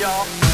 y'all.